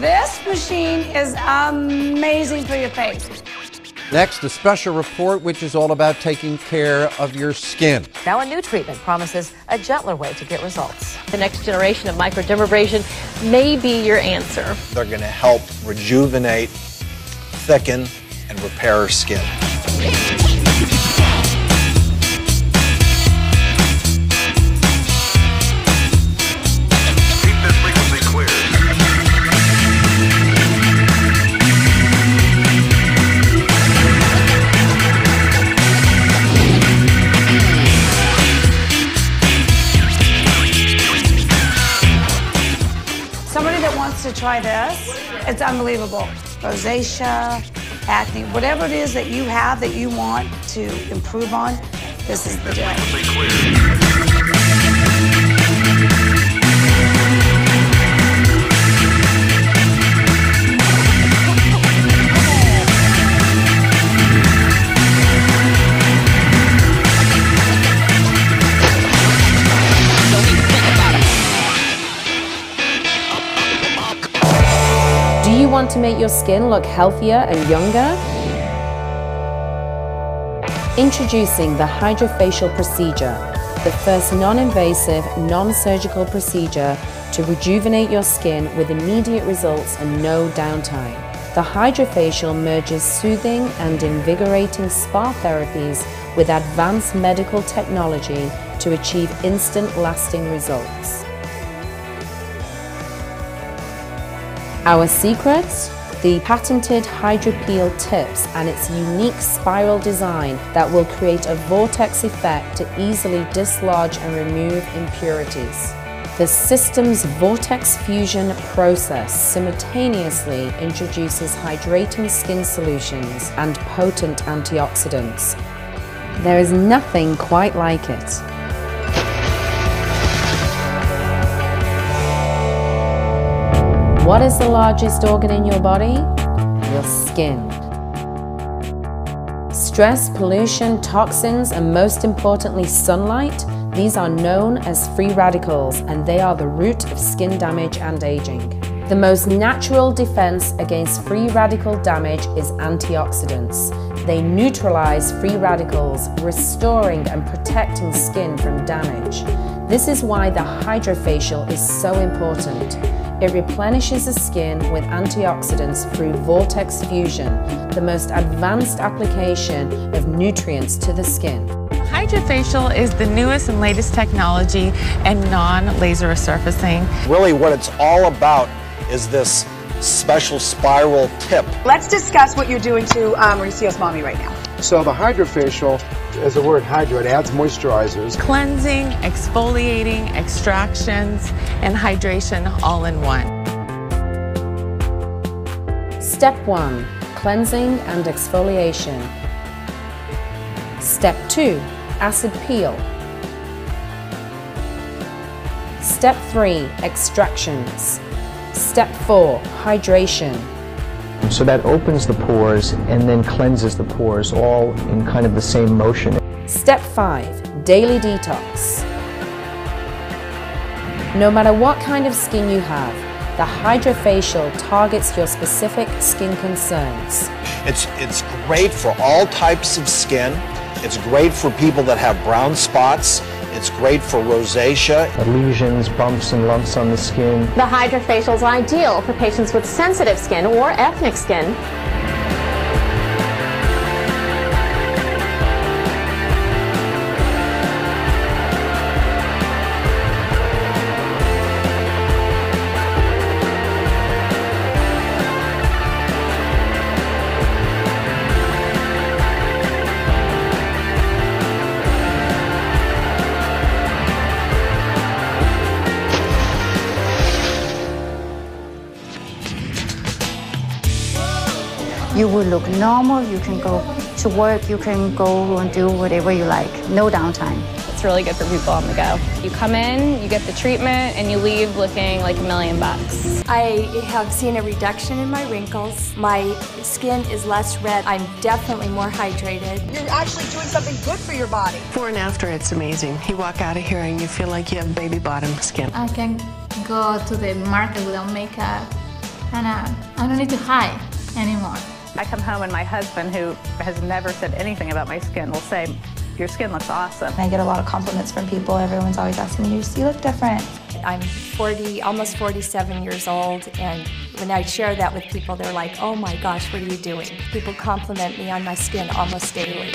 This machine is amazing for your face. Next, a special report which is all about taking care of your skin. Now, a new treatment promises a gentler way to get results. The next generation of microdermabrasion may be your answer. They're going to help rejuvenate, thicken, and repair skin. To try this, it's unbelievable. Rosacea, acne, whatever it is that you have that you want to improve on, this is the gel. Want to make your skin look healthier and younger? Introducing the HydraFacial Procedure, the first non-invasive, non-surgical procedure to rejuvenate your skin with immediate results and no downtime. The HydraFacial merges soothing and invigorating spa therapies with advanced medical technology to achieve instant lasting results. Our secrets? The patented HydroPeel tips and its unique spiral design that will create a vortex effect to easily dislodge and remove impurities. The system's vortex fusion process simultaneously introduces hydrating skin solutions and potent antioxidants. There is nothing quite like it. What is the largest organ in your body? Your skin. Stress, pollution, toxins, and most importantly, sunlight, these are known as free radicals and they are the root of skin damage and aging. The most natural defense against free radical damage is antioxidants. They neutralize free radicals, restoring and protecting skin from damage. This is why the HydraFacial is so important. It replenishes the skin with antioxidants through vortex fusion, the most advanced application of nutrients to the skin. HydraFacial is the newest and latest technology and non-laser surfacing. Really, what it's all about is this special spiral tip. Let's discuss what you're doing to um, Mauricio's mommy right now. So the hydrofacial, as the word hydro, it adds moisturizers. Cleansing, exfoliating, extractions, and hydration all in one. Step 1. Cleansing and exfoliation. Step 2. Acid peel. Step 3. Extractions. Step 4. Hydration. So that opens the pores and then cleanses the pores all in kind of the same motion. Step 5. Daily detox. No matter what kind of skin you have, the HydraFacial targets your specific skin concerns. It's, it's great for all types of skin. It's great for people that have brown spots. It's great for rosacea. Lesions, bumps, and lumps on the skin. The HydraFacial is ideal for patients with sensitive skin or ethnic skin. You will look normal. You can go to work, you can go and do whatever you like. No downtime. It's really good for people on the go. You come in, you get the treatment, and you leave looking like a million bucks. I have seen a reduction in my wrinkles. My skin is less red. I'm definitely more hydrated. You're actually doing something good for your body. Before and after, it's amazing. You walk out of here and you feel like you have baby bottom skin. I can go to the market without makeup and uh, I don't need to hide anymore. I come home and my husband, who has never said anything about my skin, will say, your skin looks awesome. I get a lot of compliments from people. Everyone's always asking me, you look different. I'm 40, almost 47 years old, and when I share that with people, they're like, oh my gosh, what are you doing? People compliment me on my skin almost daily.